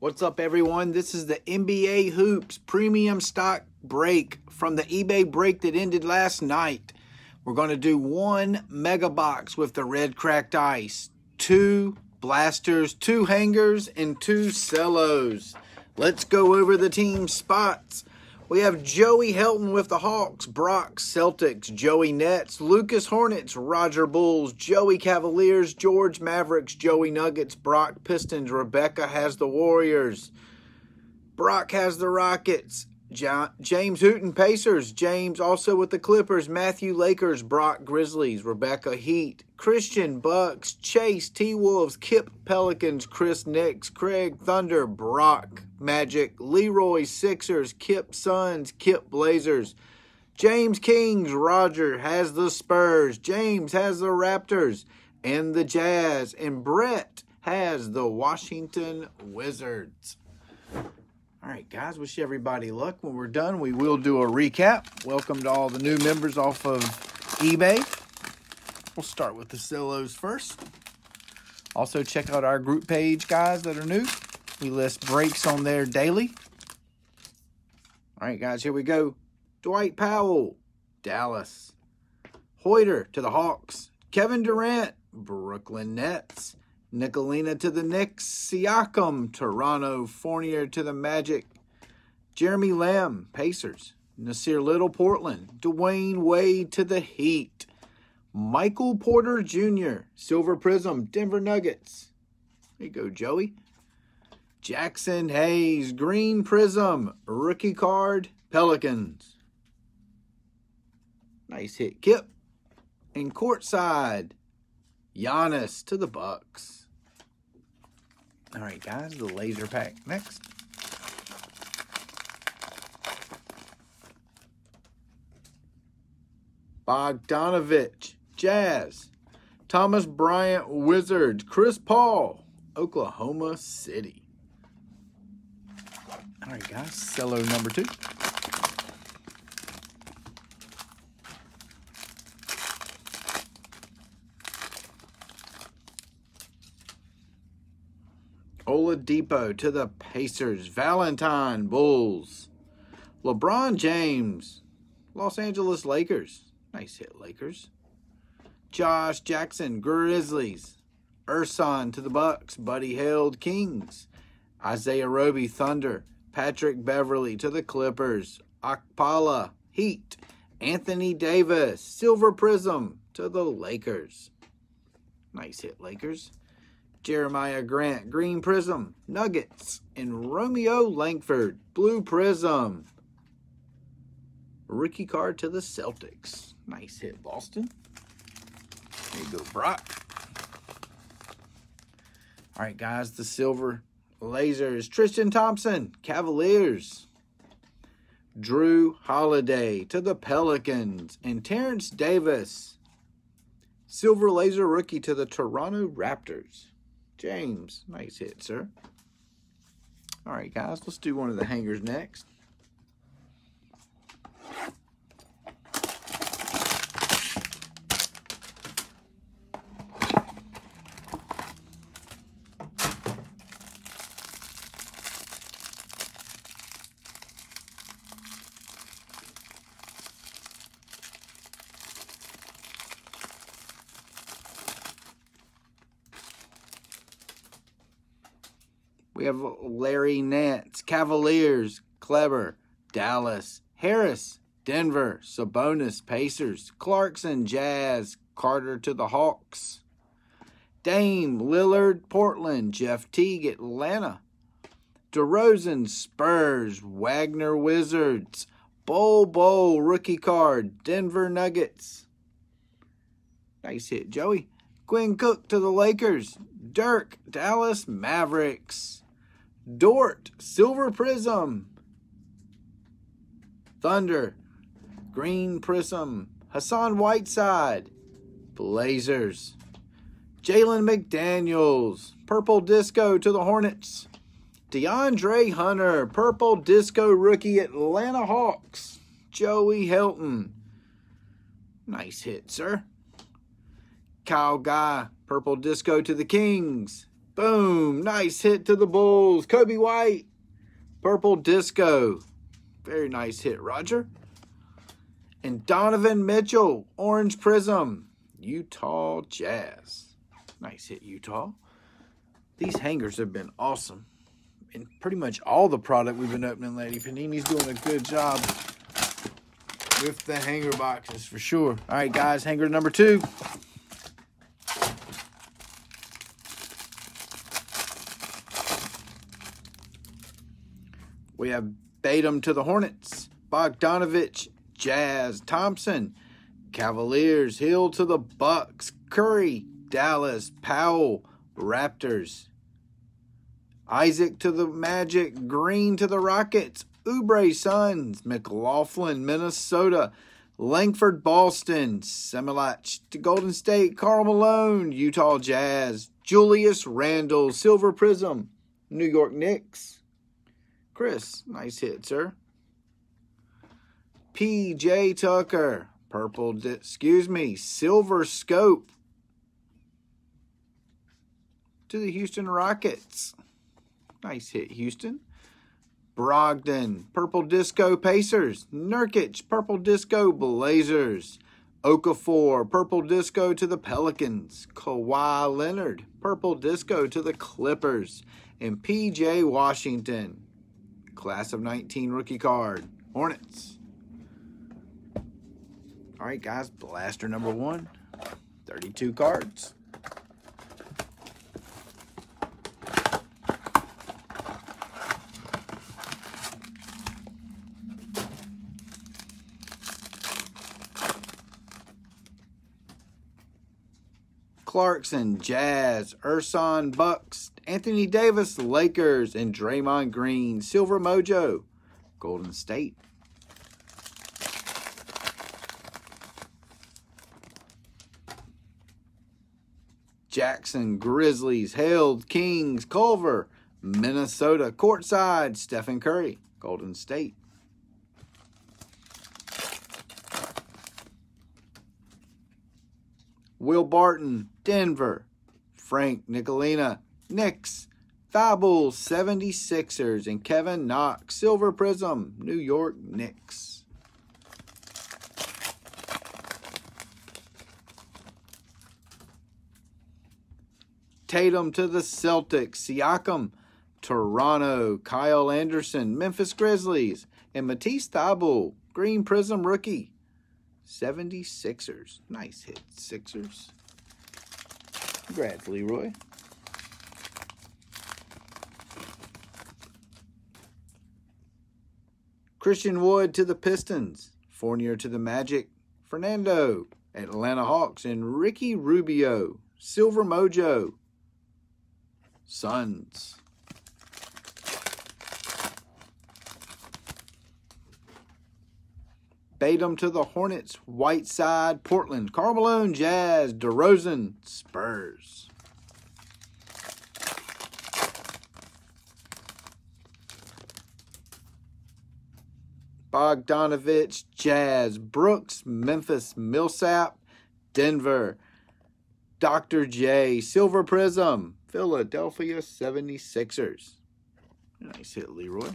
What's up, everyone? This is the NBA Hoops premium stock break from the eBay break that ended last night. We're going to do one mega box with the red cracked ice, two blasters, two hangers, and two cellos. Let's go over the team spots. We have Joey Helton with the Hawks, Brock Celtics, Joey Nets, Lucas Hornets, Roger Bulls, Joey Cavaliers, George Mavericks, Joey Nuggets, Brock Pistons, Rebecca has the Warriors, Brock has the Rockets, James Hooten Pacers, James also with the Clippers, Matthew Lakers, Brock Grizzlies, Rebecca Heat, Christian Bucks, Chase T Wolves, Kip Pelicans, Chris Knicks, Craig Thunder, Brock Magic, Leroy Sixers, Kip Suns, Kip Blazers, James Kings, Roger has the Spurs, James has the Raptors and the Jazz, and Brett has the Washington Wizards. All right, guys, wish everybody luck. When we're done, we will do a recap. Welcome to all the new members off of eBay. We'll start with the Silos first. Also, check out our group page, guys, that are new. We list breaks on there daily. All right, guys, here we go. Dwight Powell, Dallas. Huerter to the Hawks. Kevin Durant, Brooklyn Nets. Nicolina to the Knicks. Siakam, Toronto. Fournier to the Magic. Jeremy Lamb, Pacers. Nassir Little, Portland. Dwyane Wade to the Heat. Michael Porter Jr., Silver Prism, Denver Nuggets. There you go, Joey. Jaxson Hayes, Green Prism, rookie card, Pelicans. Nice hit, Kip. And courtside, Giannis to the Bucks. All right, guys, the laser pack next. Bogdanovich, Jazz. Thomas Bryant, Wizards. Chris Paul, Oklahoma City. All right, guys, cello number two. Oladipo to the Pacers. Valentine, Bulls. LeBron James, Los Angeles Lakers. Nice hit, Lakers. Josh Jackson, Grizzlies. Ersan to the Bucks. Buddy Hield, Kings. Isaiah Roby, Thunder. Patrick Beverley to the Clippers. Okpala, Heat. Anthony Davis, Silver Prism to the Lakers. Nice hit, Lakers. Jeremiah Grant, Green Prism, Nuggets, and Romeo Langford, Blue Prism. Rookie card to the Celtics. Nice hit, Boston. There you go, Brock. All right, guys, the silver lasers. Tristan Thompson, Cavaliers. Jrue Holiday to the Pelicans. And Terence Davis, silver laser rookie to the Toronto Raptors. James, nice hit, sir. All right, guys, let's do one of the hangers next. We have Larry Nance, Cavaliers, Kleber, Dallas, Harris, Denver, Sabonis, Pacers, Clarkson, Jazz, Carter to the Hawks, Dame, Lillard, Portland, Jeff Teague, Atlanta, DeRozan, Spurs, Wagner, Wizards, Bol Bol, rookie card, Denver Nuggets. Nice hit, Joey. Quinn Cook to the Lakers, Dirk, Dallas Mavericks. Dort, Silver Prism. Thunder, Green Prism. Hassan Whiteside, Blazers. Jalen McDaniels, Purple Disco to the Hornets. DeAndre Hunter, Purple Disco rookie Atlanta Hawks. Joey Helton. Nice hit, sir. Kyle Guy, Purple Disco to the Kings. Boom. Nice hit to the Bulls. Coby White. Purple Disco. Very nice hit, Roger. And Donovan Mitchell. Orange Prism. Utah Jazz. Nice hit, Utah. These hangers have been awesome. And pretty much all the product we've been opening lately. Panini's doing a good job with the hanger boxes for sure. All right, guys, hanger number two. We have Batum to the Hornets, Bogdanovich, Jazz, Thompson, Cavaliers, Hill to the Bucks, Curry, Dallas, Powell, Raptors, Isaac to the Magic, Green to the Rockets, Oubre Suns, McLaughlin, Minnesota, Langford, Boston, Semilach to Golden State, Karl Malone, Utah Jazz, Julius Randle, Silver Prism, New York Knicks, Chris, nice hit, sir. PJ Tucker, purple, excuse me, silver scope to the Houston Rockets. Nice hit, Houston. Brogdon, purple disco Pacers. Nurkic, purple disco Blazers. Okafor, purple disco to the Pelicans. Kawhi Leonard, purple disco to the Clippers. And PJ Washington, Class of 19 rookie card. Hornets. All right, guys. Blaster number one. 32 cards. Clarkson, Jazz, Ersan, Bucks, Anthony Davis, Lakers, and Draymond Green, Silver Mojo, Golden State. Jackson, Grizzlies, Hield, Kings, Culver, Minnesota, Courtside, Stephen Curry, Golden State. Will Barton, Denver, Frank Ntilikina, Knicks, Thibault 76ers, and Kevin Knox, Silver Prism, New York Knicks. Tatum to the Celtics, Siakam, Toronto, Kyle Anderson, Memphis Grizzlies, and Matisse Thybulle, Green Prism rookie, 76ers. Nice hit, Sixers. Congrats, Leroy. Christian Wood to the Pistons. Fournier to the Magic. Fernando, Atlanta Hawks. And Ricky Rubio, Silver Mojo. Suns. Batum to the Hornets, Whiteside, Portland, Karl Malone, Jazz, DeRozan, Spurs. Bogdanovich, Jazz, Brooks, Memphis, Millsap, Denver, Dr. J, Silver Prism, Philadelphia 76ers. Nice hit, Leroy.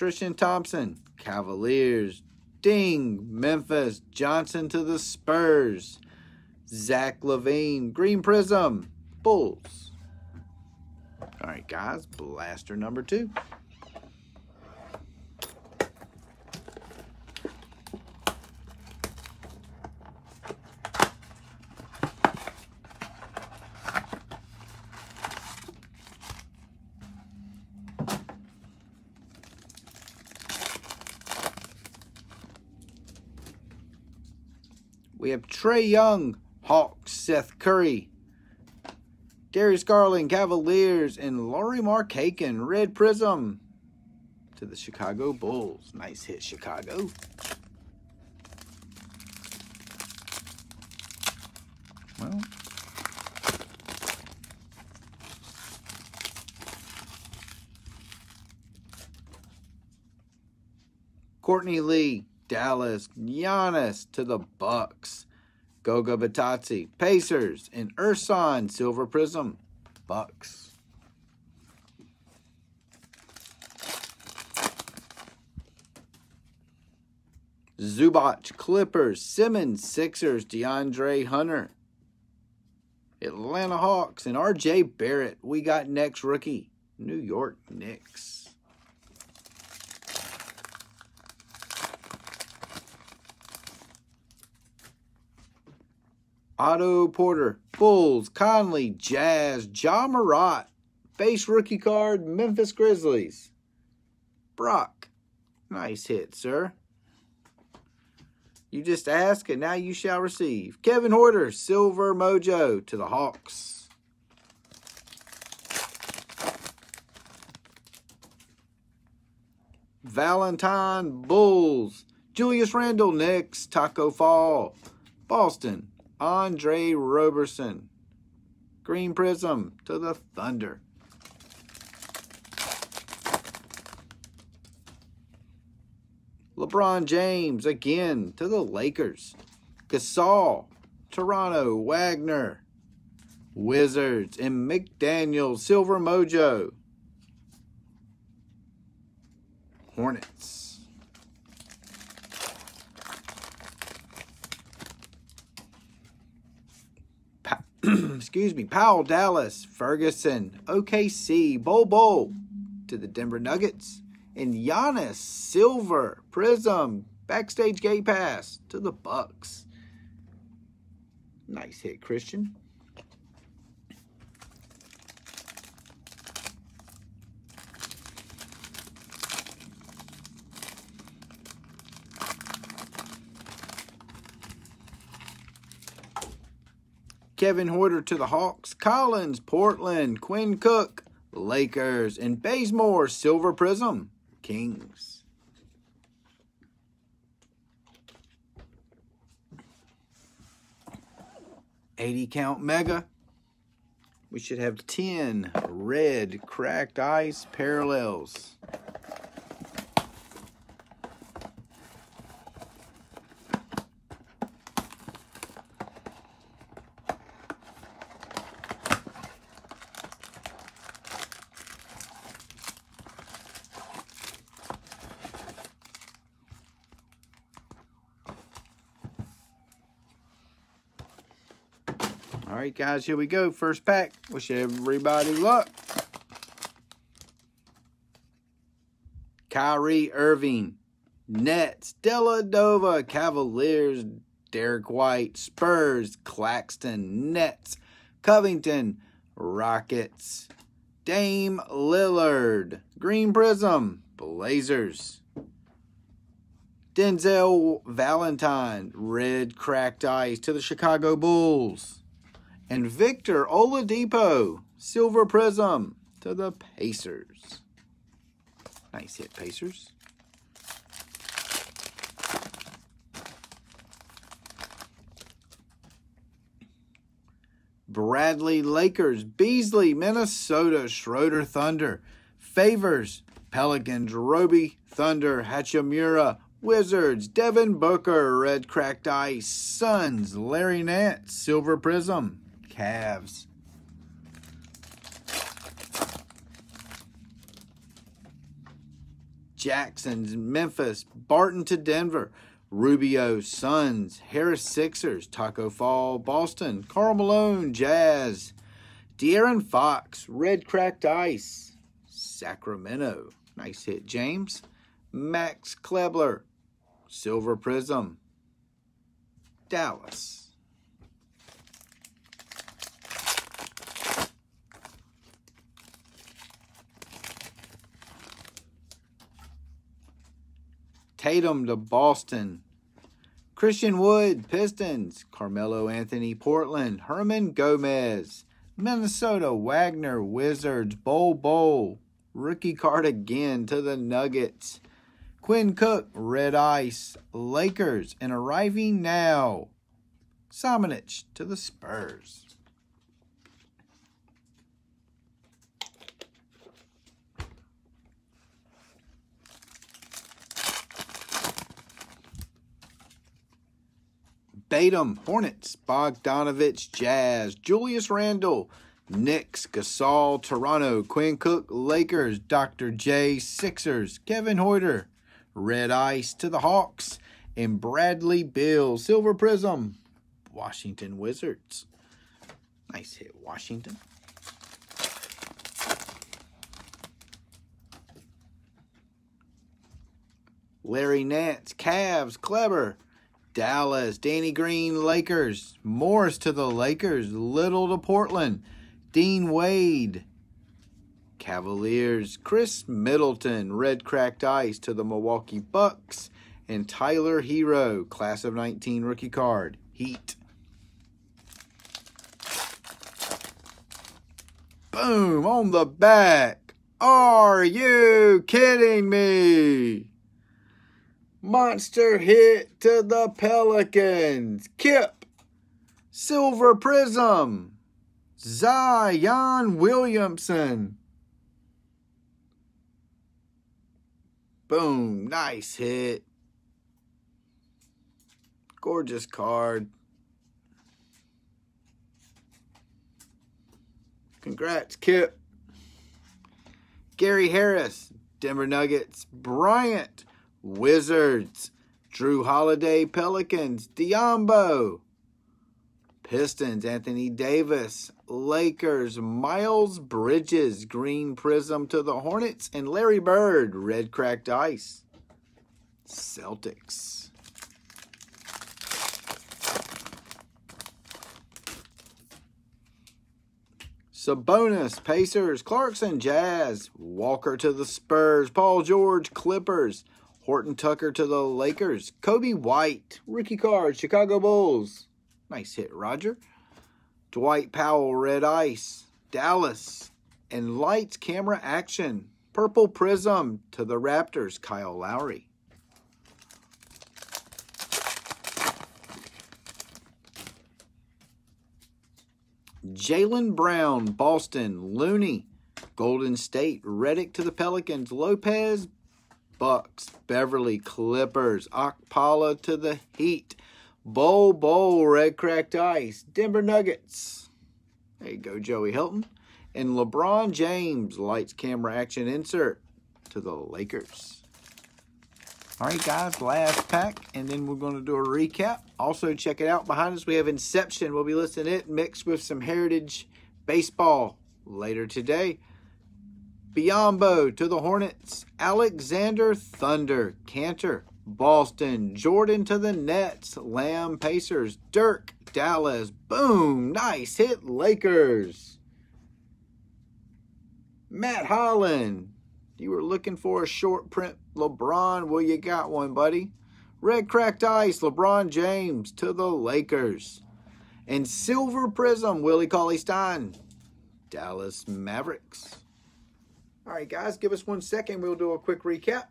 Tristan Thompson, Cavaliers, Ding, Memphis, Johnson to the Spurs, Zach LaVine, Green Prism, Bulls. All right, guys, blaster number two. We have Trae Young, Hawks, Seth Curry, Darius Garland, Cavaliers, and Lauri Markkanen, Red Prism to the Chicago Bulls. Nice hit, Chicago. Well, Courtney Lee, Dallas, Giannis to the Bucks. Goga Bitadze, Pacers, and Ersan Silver Prism, Bucks. Zubac, Clippers, Simmons, Sixers, DeAndre Hunter, Atlanta Hawks, and RJ Barrett. We got next rookie, New York Knicks. Otto Porter, Bulls, Conley, Jazz, Ja Morant, base rookie card, Memphis Grizzlies. Brock, nice hit, sir. You just ask, and now you shall receive. Kevin Huerter, Silver Mojo to the Hawks. Valentine, Bulls. Julius Randle, Knicks, Tacko Fall. Boston, Andre Roberson. Green Prism to the Thunder. LeBron James again to the Lakers. Gasol, Toronto, Wagner, Wizards, and McDaniel, Silver Mojo. Hornets. excuse me, Powell, Dallas, Ferguson, OKC, Bol Bol to the Denver Nuggets, and Giannis, Silver, Prism, Backstage Gate Pass to the Bucks. Nice hit, Christian. Kevin Huerter to the Hawks, Collins, Portland, Quinn Cook, Lakers, and Bazemore, Silver Prism, Kings. Eighty count mega. We should have ten red cracked ice parallels. All right, guys, here we go. First pack. Wish everybody luck. Kyrie Irving, Nets, Dellavedova, Cavaliers, Derek White, Spurs, Claxton, Nets, Covington, Rockets, Dame Lillard, Green Prism, Blazers, Denzel Valentine, Red Cracked Ice to the Chicago Bulls and Victor Oladipo, Silver Prism to the Pacers. Nice hit, Pacers. Bradley Lakers, Beasley, Minnesota, Schroeder Thunder, Favors, Pelicans, Roby Thunder, Hachimura, Wizards, Devin Booker, Red Cracked Ice, Suns, Larry Nance, Silver Prism, Cavs. Jackson's Memphis, Barton to Denver, Rubio, Suns, Harris Sixers, Tacko Fall, Boston, Karl Malone, Jazz, De'Aaron Fox, Red Cracked Ice, Sacramento. Nice hit, James. Max Kleber, Silver Prism, Dallas. Tatum to Boston. Christian Wood, Pistons. Carmelo Anthony, Portland. Hernangomez. Minnesota, Wagner, Wizards. Bol Bol. Rookie card again to the Nuggets. Quinn Cook, Red Ice. Lakers, and arriving now. Samanic to the Spurs. Batum, Hornets, Bogdanovich, Jazz, Julius Randle, Knicks, Gasol, Toronto, Quinn Cook, Lakers, Dr. J, Sixers, Kevin Huerter, Red Ice to the Hawks, and Bradley Beal, Silver Prism, Washington Wizards. Nice hit, Washington. Larry Nance, Cavs, Kleber, Dallas, Danny Green, Lakers, Morris to the Lakers, Little to Portland, Dean Wade, Cavaliers, Khris Middleton, Red Cracked Ice to the Milwaukee Bucks, and Tyler Herro, Class of 19 rookie card, Heat. Boom, on the back. Are you kidding me? Monster hit to the Pelicans. Kip. Silver Prism. Zion Williamson. Boom. Nice hit. Gorgeous card. Congrats, Kip. Gary Harris, Denver Nuggets. Bryant, Wizards. Jrue Holiday, Pelicans. Diambo. Pistons, Anthony Davis. Lakers, Miles Bridges, Green Prism to the Hornets. And Larry Bird, Red Cracked Ice. Celtics. Sabonis, Pacers, Clarkson, Jazz, Walker to the Spurs, Paul George, Clippers, Horton Tucker to the Lakers, Coby White, rookie card, Chicago Bulls. Nice hit, Roger. Dwight Powell, Red Ice, Dallas, and Lights Camera Action, Purple Prism to the Raptors, Kyle Lowry. Jaylen Brown, Boston, Looney, Golden State, Redick to the Pelicans, Lopez, Bucks, Beverly, Clippers, Okpala to the Heat, Bol Bol, Red Cracked Ice, Denver Nuggets. There you go, Joey Hilton. And LeBron James, Lights Camera Action Insert to the Lakers. All right, guys, last pack, and then we're going to do a recap. Also, check it out. Behind us, we have Inception. We'll be listing it mixed with some Heritage Baseball later today. Biyombo to the Hornets. Alexander Thunder. Kanter. Boston. Jordan to the Nets. Lamb Pacers. Dirk. Dallas. Boom. Nice hit. Lakers. Matt Holland. You were looking for a short print LeBron. Well, you got one, buddy. Red Cracked Ice, LeBron James to the Lakers. And Silver Prism, Willie Cauley Stein, Dallas Mavericks. All right, guys, give us one second. We'll do a quick recap.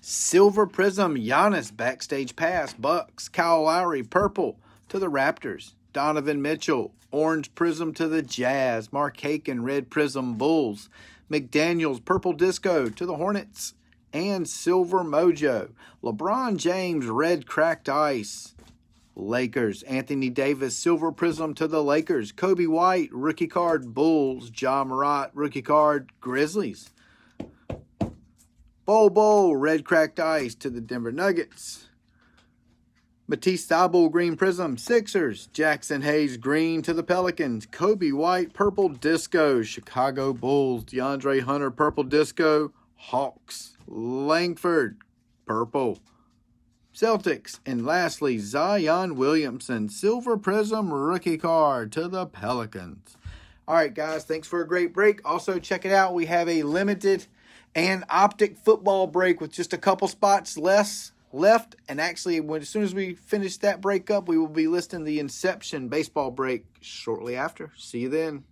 Silver Prism, Giannis, Backstage Pass, Bucks, Kyle Lowry, Purple, to the Raptors. Donovan Mitchell, Orange Prism to the Jazz. Markkanen, Red Prism Bulls. McDaniels, Purple Disco to the Hornets. And Silver Mojo. LeBron James, Red Cracked Ice. Lakers. Anthony Davis, Silver Prism to the Lakers. Coby White, Rookie Card Bulls. Ja Morant, Rookie Card Grizzlies. Bol Bol, Red Cracked Ice to the Denver Nuggets. Matisse Thybulle, Green Prism, Sixers. Jaxson Hayes, Green to the Pelicans. Coby White, Purple Disco, Chicago Bulls. DeAndre Hunter, Purple Disco, Hawks. Langford, Purple. Celtics. And lastly, Zion Williamson, Silver Prism rookie card to the Pelicans. All right, guys, thanks for a great break. Also, check it out. We have a limited and optic football break with just a couple spots less left. And actually, when as soon as we finish that break up, we will be listing the Inception baseball break shortly after. See you then.